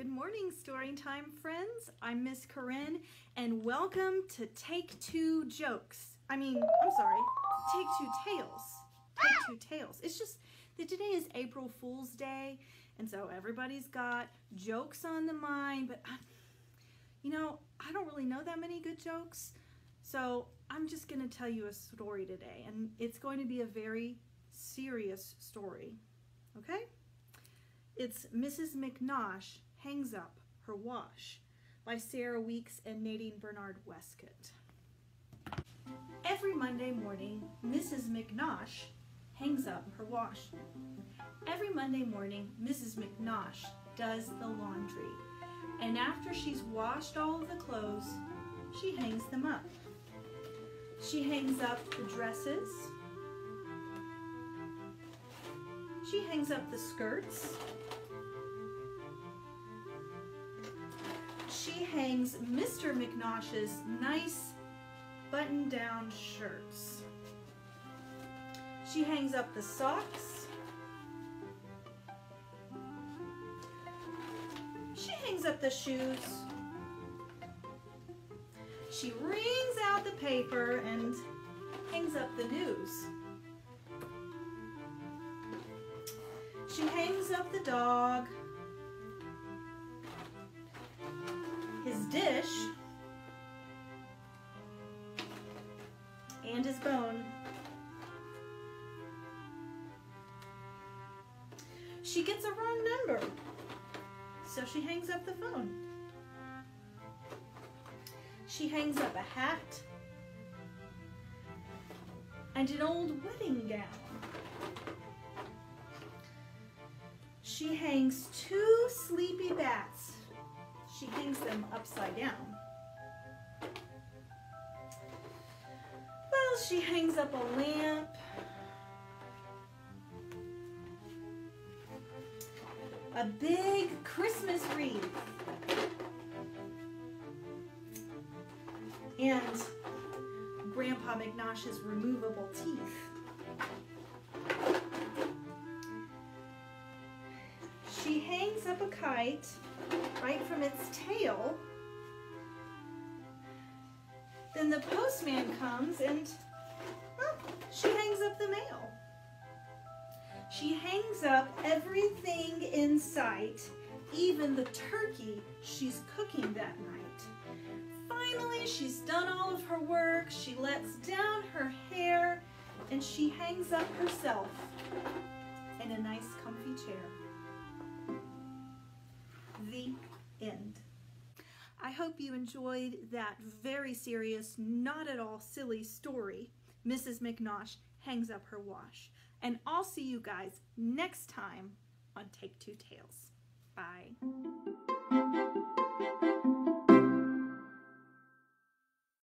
Good morning, story time friends. I'm Miss Corinne, and welcome to Take Two Jokes. I mean, I'm sorry, Take Two Tales. Take Two Tales. It's just that today is April Fool's Day, and so everybody's got jokes on the mind, but I, you know, I don't really know that many good jokes, so I'm just going to tell you a story today, and it's going to be a very serious story. Okay? It's Mrs. McNosh Hangs Up Her Wash by Sarah Weeks and Nadine Bernard Westcott. Every Monday morning, Mrs. McNosh hangs up her wash. Every Monday morning, Mrs. McNosh does the laundry, and after she's washed all of the clothes, she hangs them up. She hangs up the dresses, she hangs up the skirts, hangs Mr. McNosh's nice button-down shirts. She hangs up the socks. She hangs up the shoes. She wrings out the paper and hangs up the news. She hangs up the dog. Dish, and his bone. She gets a wrong number, so she hangs up the phone. She hangs up a hat and an old wedding gown. She hangs two sleepy bats she hangs them upside down. Well, she hangs up a lamp. A big Christmas wreath. And Grandpa McNosh's removable teeth. A kite right from its tail. Then the postman comes and oh, she hangs up the mail. She hangs up everything in sight, even the turkey she's cooking that night. Finally, she's done all of her work. She lets down her hair and she hangs up herself in a nice comfy chair. The end. I hope you enjoyed that very serious, not at all silly story. Mrs. McNosh hangs up her wash. And I'll see you guys next time on Take Two Tales. Bye.